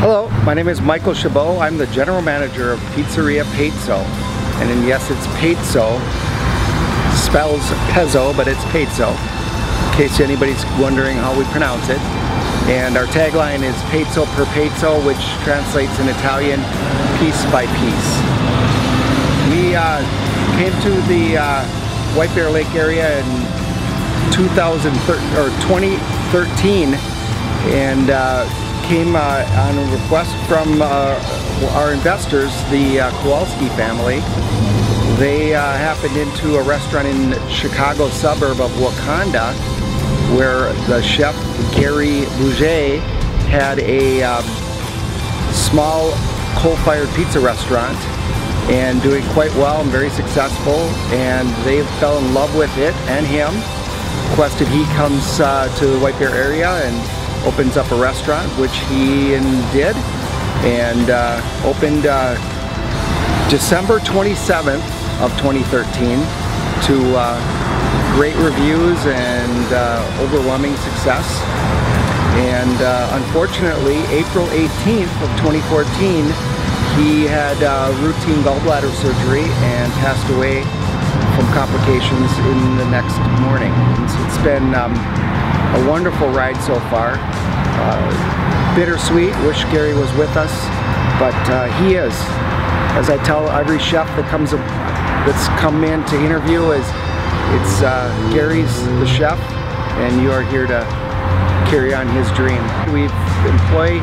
Hello, my name is Michael Chabot. I'm the general manager of Pizzeria Pezzo. And in, yes, it's Pezzo. Spells Pezzo, but it's Pezzo. In case anybody's wondering how we pronounce it. And our tagline is Pezzo per Pezzo, which translates in Italian, piece by piece. We uh, came to the uh, White Bear Lake area in 2013 or 2013 and uh, came uh, on a request from uh, our investors, the uh, Kowalski family. They uh, happened into a restaurant in Chicago suburb of Wauconda where the chef Gary Bouget had a um, small coal-fired pizza restaurant and doing quite well and very successful and they fell in love with it and him requested he comes uh, to the White Bear area and opens up a restaurant which he did and uh, opened uh, December 27th of 2013 to uh, great reviews and uh, overwhelming success and uh, unfortunately April 18th of 2014 he had uh, routine gallbladder surgery and passed away from complications in the next morning. it's been um, a wonderful ride so far. Uh, bittersweet, wish Gary was with us, but uh, he is. As I tell every chef that comes that's come in to interview is it's uh, Gary's the chef and you are here to carry on his dream. We've employed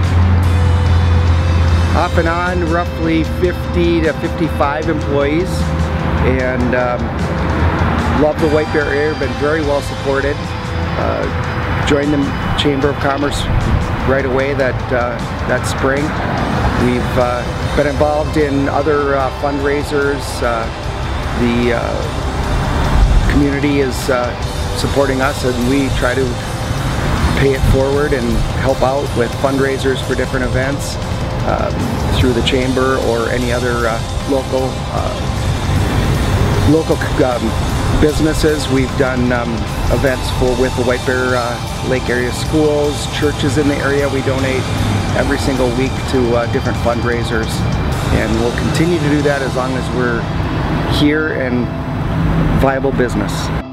off and on roughly 50 to 55 employees and um, love the White Bear area, been very well supported. Uh, joined the Chamber of Commerce right away that, uh, that spring. We've uh, been involved in other uh, fundraisers. Uh, the community is supporting us and we try to pay it forward and help out with fundraisers for different events um, through the chamber or any other local local um, businesses. We've done um, events for with the White Bear uh, Lake area schools, churches in the area. We donate every single week to uh, different fundraisers and we'll continue to do that as long as we're here and viable business.